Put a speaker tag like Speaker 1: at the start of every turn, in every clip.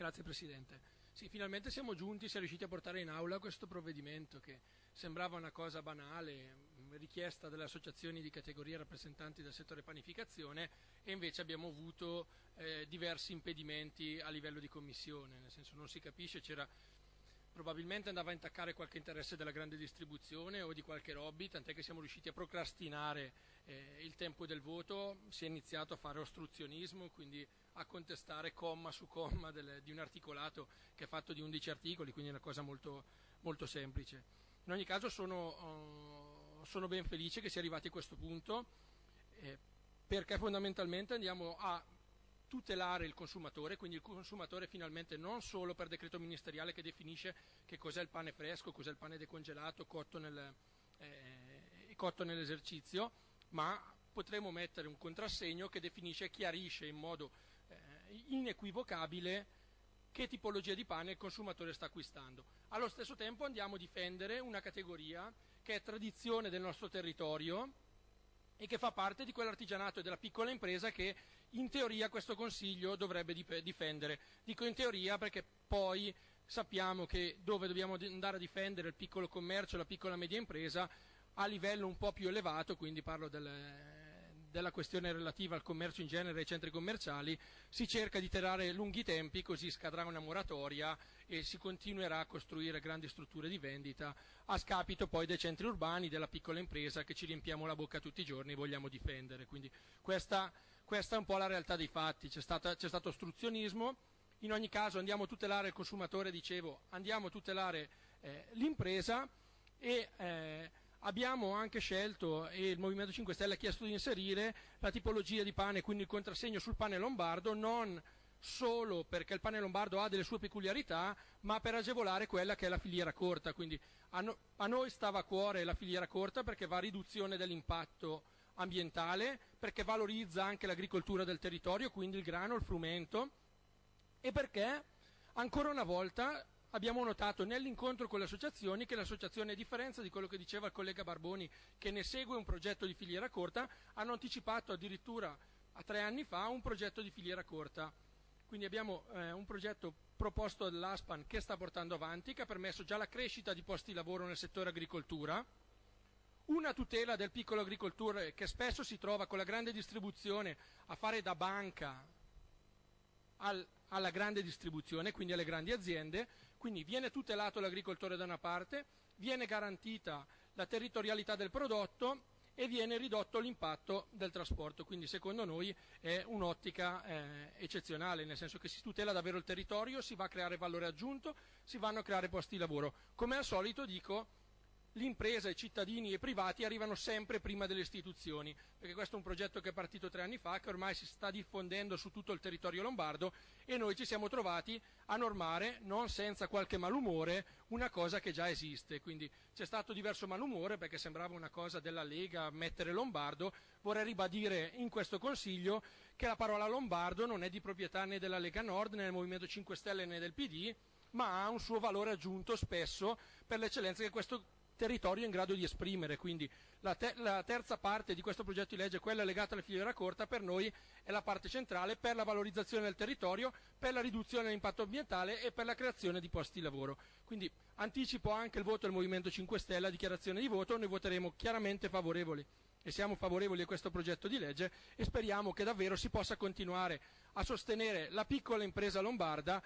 Speaker 1: Grazie Presidente. Sì, finalmente siamo giunti, siamo riusciti a portare in aula questo provvedimento che sembrava una cosa banale, richiesta dalle associazioni di categoria rappresentanti del settore panificazione e invece abbiamo avuto eh, diversi impedimenti a livello di commissione, nel senso non si capisce, c'era probabilmente andava a intaccare qualche interesse della grande distribuzione o di qualche lobby, tant'è che siamo riusciti a procrastinare eh, il tempo del voto, si è iniziato a fare ostruzionismo, quindi a contestare comma su comma del, di un articolato che è fatto di 11 articoli, quindi è una cosa molto, molto semplice. In ogni caso sono, uh, sono, ben felice che sia arrivati a questo punto eh, perché fondamentalmente andiamo a tutelare il consumatore, quindi il consumatore finalmente non solo per decreto ministeriale che definisce che cos'è il pane fresco, cos'è il pane decongelato, cotto, nel, eh, cotto nell'esercizio, ma potremo mettere un contrassegno che definisce e chiarisce in modo eh, inequivocabile che tipologia di pane il consumatore sta acquistando. Allo stesso tempo andiamo a difendere una categoria che è tradizione del nostro territorio, e che fa parte di quell'artigianato e della piccola impresa che in teoria questo Consiglio dovrebbe difendere. Dico in teoria perché poi sappiamo che dove dobbiamo andare a difendere il piccolo commercio, la piccola media impresa a livello un po' più elevato, quindi parlo del, della questione relativa al commercio in genere e ai centri commerciali, si cerca di tirare lunghi tempi, così scadrà una moratoria e si continuerà a costruire grandi strutture di vendita a scapito poi dei centri urbani, della piccola impresa che ci riempiamo la bocca tutti i giorni e vogliamo difendere. Quindi questa, questa è un po' la realtà dei fatti, c'è, stata, c'è stato ostruzionismo. In ogni caso andiamo a tutelare il consumatore, dicevo, andiamo a tutelare eh, l'impresa e eh, Abbiamo anche scelto, e il Movimento 5 Stelle ha chiesto di inserire, la tipologia di pane, quindi il contrassegno sul pane lombardo, non solo perché il pane lombardo ha delle sue peculiarità, ma per agevolare quella che è la filiera corta. Quindi a, no, a noi stava a cuore la filiera corta perché va a riduzione dell'impatto ambientale, perché valorizza anche l'agricoltura del territorio, quindi il grano, il frumento, e perché ancora una volta abbiamo notato nell'incontro con le associazioni che l'associazione, a differenza di quello che diceva il collega Barboni, che ne segue un progetto di filiera corta, hanno anticipato addirittura a tre anni fa un progetto di filiera corta. Quindi abbiamo eh, un progetto proposto dall'ASPAN che sta portando avanti, che ha permesso già la crescita di posti di lavoro nel settore agricoltura, una tutela del piccolo agricoltore che spesso si trova con la grande distribuzione a fare da banca al, alla grande distribuzione, quindi alle grandi aziende, quindi viene tutelato l'agricoltore da una parte, viene garantita la territorialità del prodotto e viene ridotto l'impatto del trasporto, quindi secondo noi è un'ottica eh, eccezionale, nel senso che si tutela davvero il territorio, si va a creare valore aggiunto, si vanno a creare posti di lavoro. Come al solito dico l'impresa, i cittadini e i privati arrivano sempre prima delle istituzioni, perché questo è un progetto che è partito tre anni fa, che ormai si sta diffondendo su tutto il territorio lombardo e noi ci siamo trovati a normare, non senza qualche malumore, una cosa che già esiste. Quindi c'è stato diverso malumore perché sembrava una cosa della Lega mettere lombardo. Vorrei ribadire in questo Consiglio che la parola lombardo non è di proprietà né della Lega Nord né del Movimento 5 Stelle né del PD, ma ha un suo valore aggiunto spesso per l'eccellenza che questo territorio in grado di esprimere. Quindi la, te- la, terza parte di questo progetto di legge, quella legata alla filiera corta, per noi è la parte centrale per la valorizzazione del territorio, per la riduzione dell'impatto ambientale e per la creazione di posti di lavoro. Quindi anticipo anche il voto del Movimento 5 Stelle, la dichiarazione di voto, noi voteremo chiaramente favorevoli e siamo favorevoli a questo progetto di legge e speriamo che davvero si possa continuare a sostenere la piccola impresa lombarda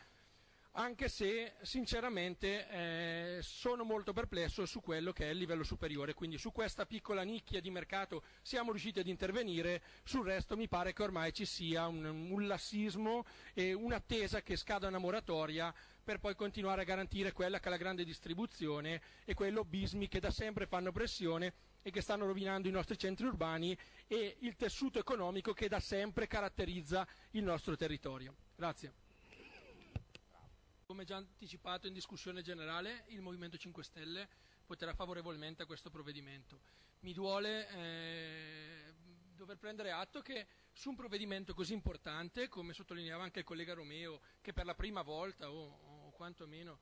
Speaker 1: anche se sinceramente eh, sono molto perplesso su quello che è il livello superiore, quindi su questa piccola nicchia di mercato siamo riusciti ad intervenire, sul resto mi pare che ormai ci sia un, un lassismo e un'attesa che scada una moratoria per poi continuare a garantire quella che è la grande distribuzione e quei lobbismi che da sempre fanno pressione e che stanno rovinando i nostri centri urbani e il tessuto economico che da sempre caratterizza il nostro territorio. Grazie. Come già anticipato in discussione generale, il Movimento 5 Stelle voterà favorevolmente a questo provvedimento. Mi duole eh, dover prendere atto che su un provvedimento così importante, come sottolineava anche il collega Romeo, che per la prima volta o, o quantomeno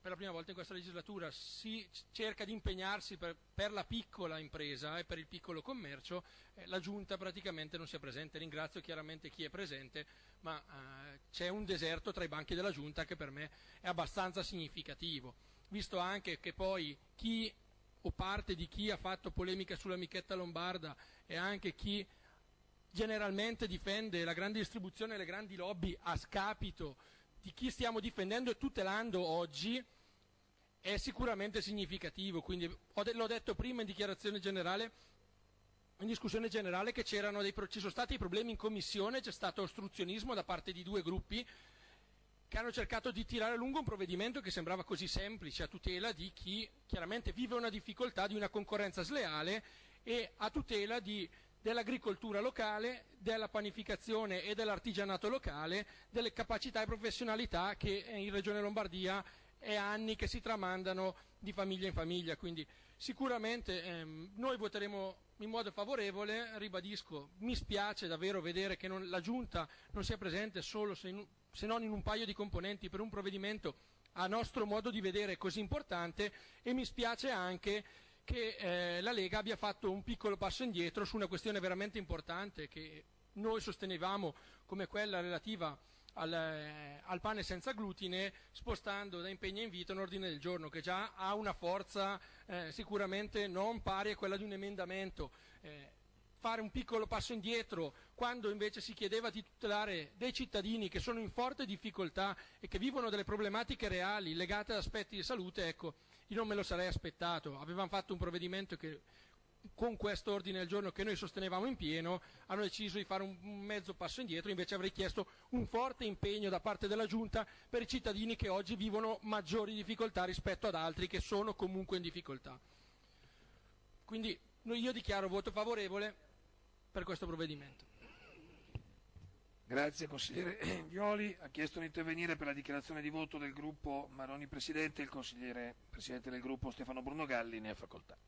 Speaker 1: per la prima volta in questa legislatura si cerca di impegnarsi per, per la piccola impresa e per il piccolo commercio, eh, la Giunta praticamente non sia presente. Ringrazio chiaramente chi è presente, ma eh, c'è un deserto tra i banchi della Giunta che per me è abbastanza significativo, visto anche che poi chi o parte di chi ha fatto polemica sull'amichetta lombarda e anche chi generalmente difende la grande distribuzione e le grandi lobby a scapito di chi stiamo difendendo e tutelando oggi è sicuramente significativo. Quindi l'ho detto prima in dichiarazione generale, in discussione generale, che dei, ci sono stati problemi in commissione, c'è stato ostruzionismo da parte di due gruppi che hanno cercato di tirare a lungo un provvedimento che sembrava così semplice a tutela di chi chiaramente vive una difficoltà di una concorrenza sleale e a tutela di dell'agricoltura locale, della panificazione e dell'artigianato locale, delle capacità e professionalità che in Regione Lombardia è anni che si tramandano di famiglia in famiglia. Quindi sicuramente ehm, noi voteremo in modo favorevole, ribadisco, mi spiace davvero vedere che non, la Giunta non sia presente solo se, in, se non in un paio di componenti per un provvedimento a nostro modo di vedere così importante e mi spiace anche che eh, la Lega abbia fatto un piccolo passo indietro su una questione veramente importante che noi sostenevamo come quella relativa al, eh, al, pane senza glutine, spostando da impegno a invito un ordine del giorno che già ha una forza eh, sicuramente non pari a quella di un emendamento. Eh, fare un piccolo passo indietro quando invece si chiedeva di tutelare dei cittadini che sono in forte difficoltà e che vivono delle problematiche reali legate ad aspetti di salute, ecco, io non me lo sarei aspettato. Avevamo fatto un provvedimento che con questo ordine del giorno che noi sostenevamo in pieno hanno deciso di fare un mezzo passo indietro, invece avrei chiesto un forte impegno da parte della Giunta per i cittadini che oggi vivono maggiori difficoltà rispetto ad altri che sono comunque in difficoltà. Quindi io dichiaro voto favorevole per questo provvedimento.
Speaker 2: Grazie consigliere Violi. Ha chiesto di intervenire per la dichiarazione di voto del gruppo Maroni Presidente il consigliere Presidente del gruppo Stefano Bruno Galli ne ha facoltà.